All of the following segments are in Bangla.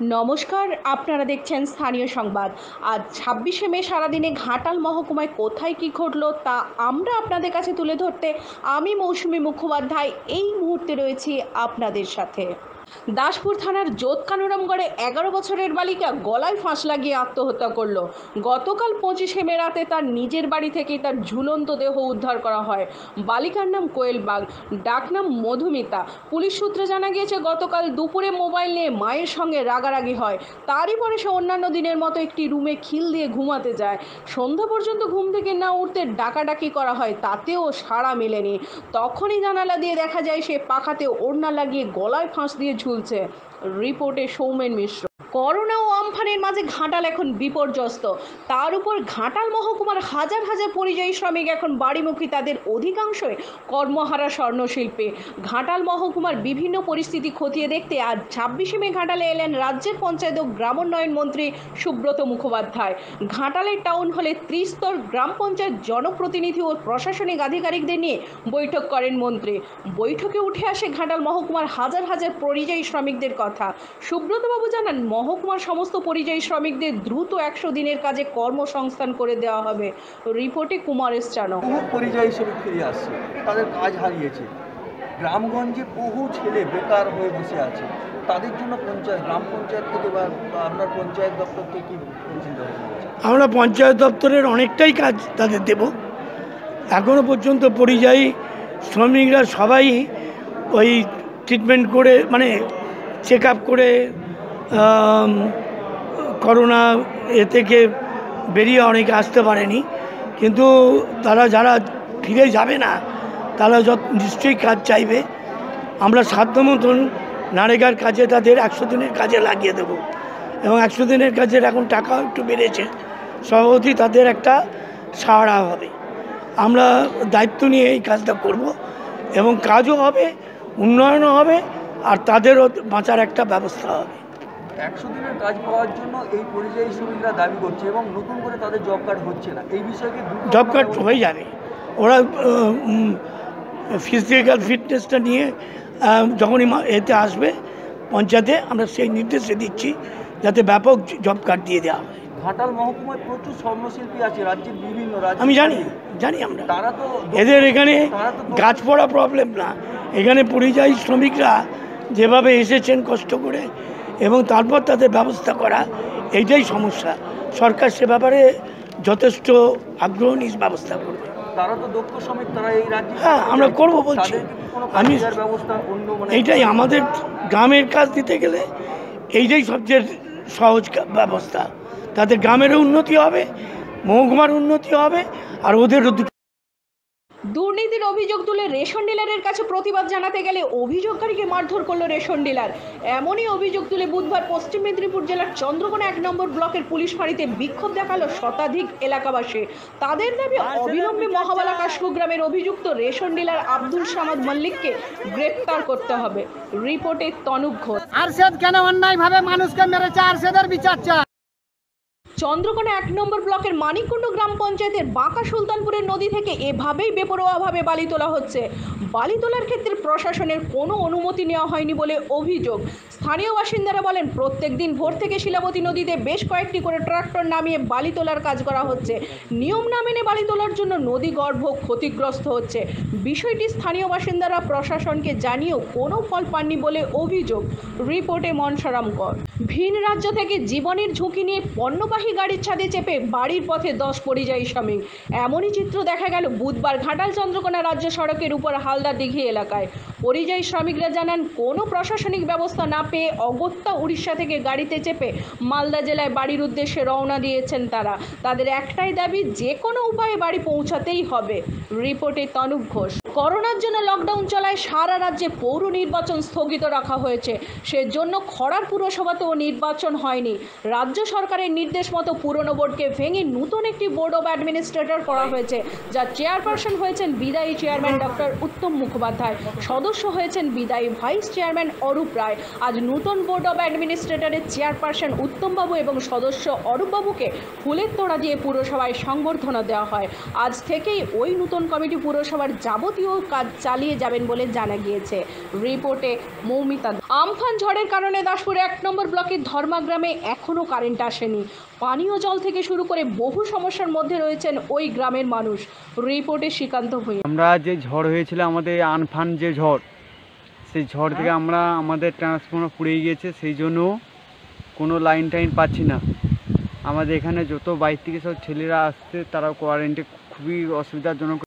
নমস্কার, আপনারা দেখছেন স্থানীয় সংবাদ। আজ ছাব্বিশে মে সারাদিনে ঘাটাল মহকুমায় কোথায় কি ঘটল তা আমরা আপনাদের কাছে তুলে ধরতে আমি মৌসুমী মুখোপাধ্যায় এই মুহূর্তে রয়েছি আপনাদের সাথে। দাসপুর থানার জোত কানুরামগড়ে এগারো বছরের বালিকা গলায় ফাঁস লাগিয়ে আত্মহত্যা করল। গতকাল পঁচিশে মে রাতে তার নিজের বাড়ি থেকে তার ঝুলন্ত দেহ উদ্ধার করা হয়। বালিকার নাম কোয়েল বাগ ডাকনাম মধুমিতা। পুলিশ সূত্রে জানা গিয়েছে, গতকাল দুপুরে মোবাইল নিয়ে মায়ের সঙ্গে রাগারাগি হয়। তারই পরে সে অন্যান্য দিনের মতো একটি রুমে খিল দিয়ে ঘুমাতে যায়। সন্ধ্যা পর্যন্ত ঘুম থেকে না উঠতে ডাকাডাকি করা হয়, তাতেও সাড়া মেলেনি। তখনই জানালা দিয়ে দেখা যায়, সে পাখাতে ওড়না লাগিয়ে গলায় ফাঁস দিয়ে ঝুলছে। রিপোর্টে সৌমেন মিশ্র। করোনা ও আমফানের মাঝে ঘাটাল এখন বিপর্যস্ত। তার উপর ঘাটাল মহকুমার হাজার হাজার পরিযায়ী শ্রমিক এখন বাড়িমুখী তাদের অধিকাংশই কর্মহারা স্বর্ণশিল্পে। ঘাটাল মহকুমার বিভিন্ন পরিস্থিতি খতিয়ে দেখতে আজ ছাব্বিশে মে ঘাটালে এলেন রাজ্যের পঞ্চায়েত ও গ্রামোন্নয়ন মন্ত্রী সুব্রত মুখোপাধ্যায়। ঘাটালের টাউন হলে ত্রিস্তর গ্রাম পঞ্চায়েত জনপ্রতিনিধি ও প্রশাসনিক আধিকারিকদের নিয়ে বৈঠক করেন মন্ত্রী। বৈঠকে উঠে আসে ঘাটাল মহকুমার হাজার হাজার পরিযায়ী শ্রমিকদের কথা। সুব্রতবাবু জানান মহকুমার সমস্ত পরিযায়ী শ্রমিকদের দ্রুত একশো দিনের কাজে কর্মসংস্থান করে দেওয়া হবে। রিপোর্টে কুমার এস চানক বহু পরিযায়ী শ্রমিক ফিরে আসছে তাদের কাজ হারিয়েছে। গ্রামগঞ্জে বহু ছেলে বেকার হয়ে বসে আছে। তাদের জন্য পঞ্চায়েত গ্রাম পঞ্চায়েত থেকে বা আপনার পঞ্চায়েত দপ্তর থেকে কি চিন্তা আমরা পঞ্চায়েত দপ্তরের অনেকটাই কাজ তাদের দেব। এখনও পর্যন্ত পরিযায়ী শ্রমিকরা সবাই ওই ট্রিটমেন্ট করে মানে চেক আপ করে করোনা এ থেকে বেরিয়ে অনেকে আসতে পারেনি। কিন্তু তারা যারা ফিরে যাবে না, তারা যত নিশ্চয়ই কাজ চাইবে। আমরা সাধ্য মতন নারেগার কাজে তাদের একশো দিনের কাজে লাগিয়ে দেব। এবং একশো দিনের কাজের এখন টাকা একটু বেড়েছে সভাপতি তাদের একটা সাহারা হবে। আমরা দায়িত্ব নিয়ে এই কাজটা করব এবং কাজও হবে, উন্নয়নও হবে, আর তাদেরও বাঁচার একটা ব্যবস্থা হবে। একশো দিনের কাজ পাওয়ার জন্য এই পরিযায়ী শ্রমিকরা দাবি করছে এবং নতুন করে তাদের জব কার্ড হচ্ছে না। এই বিষয়কে জব কার্ড হয়ে যাবে ওরা ফিজিক্যাল ফিটনেসটা নিয়ে যখনই এতে আসবে পঞ্চায়েতে আমরা সেই নির্দেশে দিচ্ছি যাতে ব্যাপক জব কার্ড দিয়ে দেওয়া হয়। ঘাটাল মহকুমায় প্রচুর স্বর্ণশিল্পী আছে রাজ্যের বিভিন্ন রাজ্য আমি জানি জানি আমরা। তারা তো এদের এখানে গাছ পড়া প্রবলেম না। এখানে পরিযায়ী শ্রমিকরা যেভাবে এসেছেন কষ্ট করে এবং তারপর তাদের ব্যবস্থা করা এইটাই সমস্যা। সরকার সে ব্যাপারে যথেষ্ট আগ্রহ নিয়ে ব্যবস্থা করবে। হ্যাঁ, আমরা করব বলছি। আমি- মানে এইটাই আমাদের গ্রামের কাজ দিতে গেলে এইটাই সবচেয়ে সহজ ব্যবস্থা। তাদের গ্রামেরও উন্নতি হবে মহকুমার উন্নতি হবে আর ওদেরও দুর্নীতির অভিযোগ তুলে রেশন ডিলারের কাছে প্রতিবাদ জানাতে গেলে অভিযোগকারীকে মারধর করল রেশন ডিলার। এমনই অভিযোগ তুলে বুধবার পশ্চিম মেদিনীপুর জেলার চন্দ্রকোনা এক নম্বর ব্লকের পুলিশ ফাঁড়িতে বিক্ষোভ দেখাল শতাধিক এলাকাবাসী। তাদের দাবি অবিলম্বে মহাবালা কাশবু গ্রামের অভিযুক্ত রেশন ডিলার আব্দুল সামাদ মল্লিককে গ্রেপ্তার করতে হবে। রিপোর্টে তনুপ ঘোষ। আরশেদ কেন অন্যায়ভাবে মানুষকে মেরেছে? আরশেদের বিচার চায় চন্দ্রকোনা এক নম্বর ব্লকের মানিককুণ্ড গ্রাম পঞ্চায়েতের বাঁকা সুলতানপুরের নদী থেকে এভাবেই বেপরোয়াভাবে বালি তোলা হচ্ছে। বালি তোলার ক্ষেত্রে প্রশাসনের কোনো অনুমতি নেওয়া হয়নি বলে অভিযোগ। স্থানীয় বাসিন্দারা বলেন, প্রত্যেক দিন ভোর থেকে শিলাবতী নদীতে বেশ কয়েকটি করে ট্রাক্টর নামিয়ে বালি তোলার কাজ করা হচ্ছে। নিয়ম না মেনে বালি তোলার জন্য নদী গর্ভ ক্ষতিগ্রস্ত হচ্ছে। বিষয়টি স্থানীয় বাসিন্দারা প্রশাসনকে জানিয়েও কোনো ফল পাননি বলে অভিযোগ। রিপোর্টে মনসারাম কর ভিন রাজ্য থেকে জীবনের ঝুঁকি নিয়ে পণ্যবাহী গাড়ির ছাদে চেপে বাড়ির পথে দশ পরিযায়ী শ্রমিক। এমনই চিত্র দেখা গেল বুধবার ঘাটাল চন্দ্রকোনা রাজ্য সড়কের উপর হালদা দিঘি এলাকায়। পরিযায়ী শ্রমিকরা জানান, কোনো প্রশাসনিক ব্যবস্থা না পেয়ে অগত্যা উড়িষ্যা থেকে গাড়িতে চেপে মালদা জেলায় বাড়ির উদ্দেশ্যে রওনা দিয়েছেন তারা। তাদের একটাই দাবি, যে কোনো উপায়ে বাড়ি পৌঁছাতেই হবে। রিপোর্টে তনুপ ঘোষ। করোনার জন্য লকডাউন চলায় সারা রাজ্যে পৌর নির্বাচন স্থগিত রাখা হয়েছে। সেজন্য খড়ার পুরসভাতেও নির্বাচন হয়নি। রাজ্য সরকারের নির্দেশ মতো পুরনো বোর্ডকে ভেঙে নতুন একটি বোর্ড অব অ্যাডমিনিস্ট্রেটর করা হয়েছে, যা চেয়ারপারসন হয়েছেন বিদায়ী চেয়ারম্যান ডক্টর উত্তম মুখোপাধ্যায়, সদস্য হয়েছেন বিদায়ী ভাইস চেয়ারম্যান অরূপ রায়। আজ নতুন বোর্ড অব অ্যাডমিনিস্ট্রেটরের চেয়ারপারসন উত্তমবাবু এবং সদস্য অরূপবাবুকে ফুলের তোড়া দিয়ে পুরসভায় সংবর্ধনা দেওয়া হয়। আজ থেকেই ওই নতুন কমিটি পুরসভার যাবতীয় আজও কাজ চালিয়ে যাবেন বলে জানা গিয়েছে। রিপোর্টে মৌমিতা আমফান ঝড়ের কারণে দাসপুর এক নম্বর ব্লকের ধর্মাগ্রামে এখনও কারেন্ট আসেনি। পানীয় জল থেকে শুরু করে বহু সমস্যার মধ্যে রয়েছেন ওই গ্রামের মানুষ। রিপোর্টে শ্রীকান্ত ভূঁইয়া। আমরা যে ঝড় হয়েছিল, আমাদের আনফান যে ঝড়, সেই ঝড় থেকে আমরা আমাদের ট্রান্সফর্মার পুড়ে গিয়েছে, সেই জন্য কোনো লাইন টাইন পাচ্ছি না। আমাদের এখানে যত বাইর থেকে সব ছেলেরা আসছে তারা কোয়ারেন্টে খুবই অসুবিধাজনক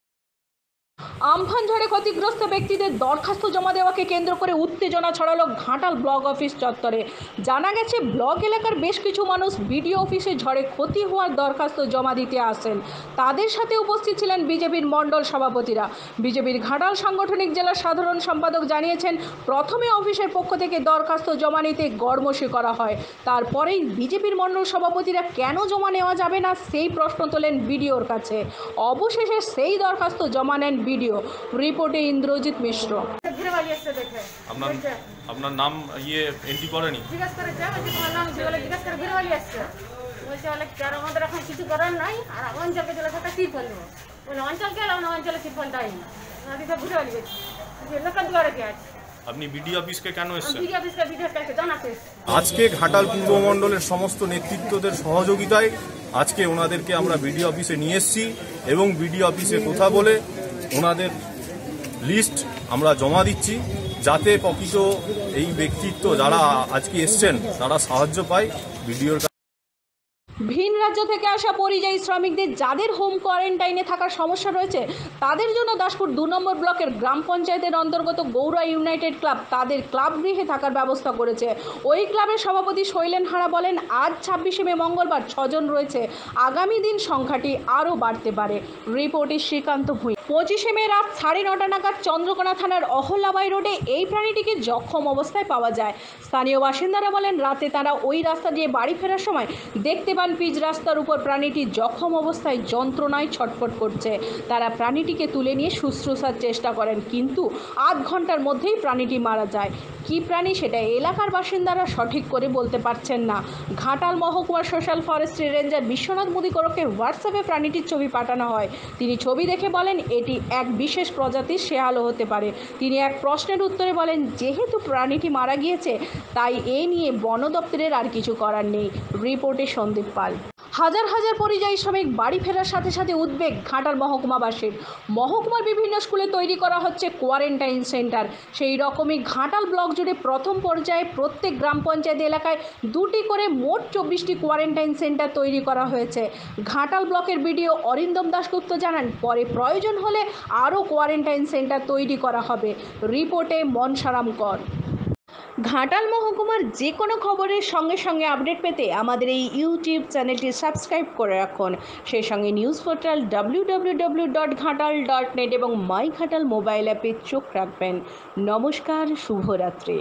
আমফান ঝড়ে ক্ষতিগ্রস্ত ব্যক্তিদের দরখাস্ত জমা দেওয়াকে কেন্দ্র করে উত্তেজনা ছড়ালো ঘাটাল ব্লক অফিস চত্বরে। জানা গেছে, ব্লক এলাকার বেশ কিছু মানুষ বিডিও অফিসে ঝড়ে ক্ষতি হওয়ার দরখাস্ত জমা দিতে আসেন। তাদের সাথে উপস্থিত ছিলেন বিজেপির মণ্ডল সভাপতিরা। বিজেপির ঘাটাল সাংগঠনিক জেলার সাধারণ সম্পাদক জানিয়েছেন, প্রথমে অফিসের পক্ষ থেকে দরখাস্ত জমা নিতে গড়মসি করা হয়। তারপরেই বিজেপির মণ্ডল সভাপতিরা কেন জমা নেওয়া যাবে না, সেই প্রশ্ন তোলেন বিডিওর কাছে। অবশেষে সেই দরখাস্ত জমা নেন বিডিও। রিপোর্টে ইন্দ্রজিৎ মিশ্র। আপনার আপনার নাম ইয়ে এন্ট্রি করেনি? জিজ্ঞেস করেছে তোমার নাম জিজ্ঞেস করে ঘিরে বাড়ি বলছে বলে কেন আমাদের এখন কিছু করার নাই? আর অঞ্চলকে চলে সেটা টিপল দেবো বলে অঞ্চলকে এলাম না অঞ্চলে টিপল দেয়নি নদীতে ঘুরে বাড়ি গেছি লোকের দুয়ারে কে আছে? আপনি বিডি অফিসকে কেন এসছেন? আজকে ঘাটাল পূর্ব মণ্ডলের সমস্ত নেতৃত্বদের সহযোগিতায় আজকে ওনাদেরকে আমরা বিডিও অফিসে নিয়ে এসেছি এবং বিডিও অফিসে কথা বলে ওনাদের লিস্ট আমরা জমা দিচ্ছি যাতে প্রকৃত এই ব্যক্তিত্ব যারা আজকে এসছেন, তারা সাহায্য পায় বিডিওর ভিন রাজ্য থেকে আসা পরিযায়ী শ্রমিকদের যাদের হোম কোয়ারেন্টাইনে থাকার সমস্যা রয়েছে, তাদের জন্য দাসপুর দু নম্বর ব্লকের গ্রাম পঞ্চায়েতের অন্তর্গত গৌরা ইউনাইটেড ক্লাব তাদের ক্লাব গৃহে থাকার ব্যবস্থা করেছে। ওই ক্লাবের সভাপতি শৈলেন হারা বলেন, আজ ছাব্বিশে মে মঙ্গলবার ছজন রয়েছে। আগামী দিন সংখ্যাটি আরও বাড়তে পারে। রিপোর্টে শ্রীকান্ত ভূঁই পঁচিশে মে রাত সাড়ে নটা নাগাদ চন্দ্রকোনা থানার অহল্যাবাই রোডে এই প্রাণীটিকে জখম অবস্থায় পাওয়া যায়। স্থানীয় বাসিন্দারা বলেন, রাতে তারা ওই রাস্তা দিয়ে বাড়ি ফেরার সময় দেখতে পান পিচ রাস্তার উপর প্রাণীটি জখম অবস্থায় যন্ত্রণায় ছটফট করছে। তারা প্রাণীটিকে তুলে নিয়ে শুশ্রূষার চেষ্টা করেন, কিন্তু আধ ঘণ্টার মধ্যেই প্রাণীটি মারা যায়। কী প্রাণী সেটা এলাকার বাসিন্দারা সঠিক করে বলতে পারছেন না। ঘাটাল মহকুমার সোশ্যাল ফরেস্ট্রি রেঞ্জার বিশ্বনাথ মুদিকরকে হোয়াটসঅ্যাপে প্রাণীটির ছবি পাঠানো হয়। তিনি ছবি দেখে বলেন এটি এক বিশেষ প্রজাতির শেয়ালও হতে পারে। তিনি এক প্রশ্নের উত্তরে বলেন, যেহেতু প্রাণীটি মারা গিয়েছে, তাই এ নিয়ে বন দপ্তরের আর কিছু করার নেই। রিপোর্টে সন্দীপ পাল। হাজার হাজার পরিযায়ী শ্রমিক বাড়ি ফেরার সাথে সাথে উদ্বেগ ঘাটাল মহকুমাবাসীর। মহকুমার বিভিন্ন স্কুলে তৈরি করা হচ্ছে কোয়ারেন্টাইন সেন্টার। সেই রকমই ঘাটাল ব্লক জুড়ে প্রথম পর্যায়ে প্রত্যেক গ্রাম পঞ্চায়েত এলাকায় দুটি করে মোট চব্বিশটি কোয়ারেন্টাইন সেন্টার তৈরি করা হয়েছে। ঘাটাল ব্লকের বিডিও অরিন্দম দাশগুপ্ত জানান, পরে প্রয়োজন হলে আরও কোয়ারেন্টাইন সেন্টার তৈরি করা হবে। রিপোর্টে মনসারাম কর। ঘাটাল মহকুমার যে কোনো খবরের সঙ্গে সঙ্গে আপডেট পেতে আমাদের এই ইউটিউব চ্যানেলটি সাবস্ক্রাইব করে রাখুন। সেই সঙ্গে news portal W dot Ghatal dot net এবং মাই ঘাটাল মোবাইল অ্যাপে চোখ রাখবেন। নমস্কার, শুভরাত্রি।